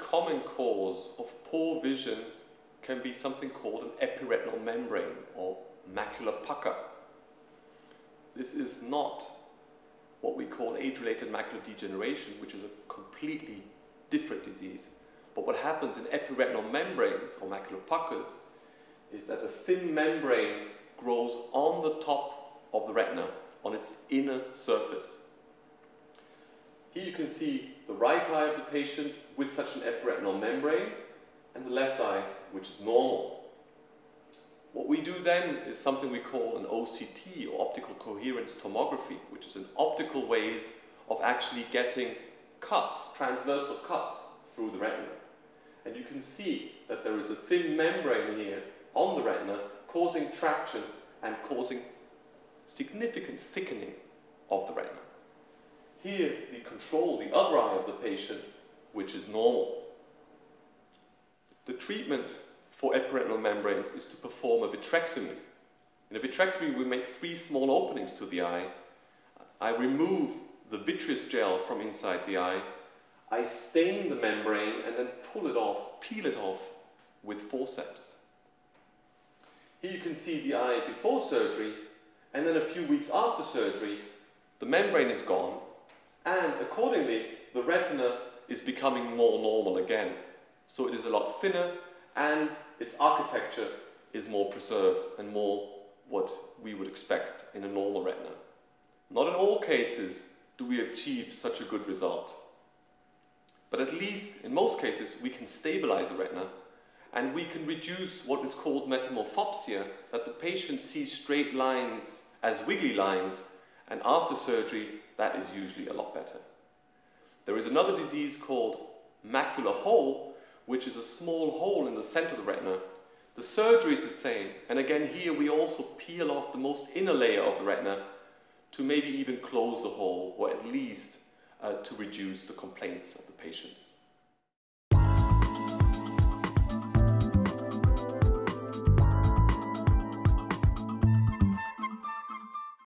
cause of poor vision can be something called an epiretinal membrane or macular pucker. This is not what we call age-related macular degeneration, which is a completely different disease. But what happens in epiretinal membranes or macular puckers is that a thin membrane grows on the top of the retina, on its inner surface. Here you can see the right eye of the patient with such an epiretinal membrane and the left eye, which is normal. What we do then is something we call an OCT or optical coherence tomography, which is an optical ways of actually getting cuts, transversal cuts through the retina. And you can see that there is a thin membrane here on the retina causing traction and causing significant thickening of the retina. Here, the control, the other eye of the patient, which is normal. The treatment for epiretinal membranes is to perform a vitrectomy. In a vitrectomy, we make three small openings to the eye. I remove the vitreous gel from inside the eye. I stain the membrane and then pull it off, peel it off with forceps. Here you can see the eye before surgery, and then a few weeks after surgery, the membrane is gone, and accordingly, the retina is becoming more normal again. So it is a lot thinner, and its architecture is more preserved and more what we would expect in a normal retina. Not in all cases do we achieve such a good result. But at least in most cases we can stabilize the retina and we can reduce what is called metamorphopsia, that the patient sees straight lines as wiggly lines, and after surgery, that is usually a lot better. There is another disease called macular hole, which is a small hole in the center of the retina. The surgery is the same, and again here we also peel off the most inner layer of the retina to maybe even close the hole, or at least uh, to reduce the complaints of the patients.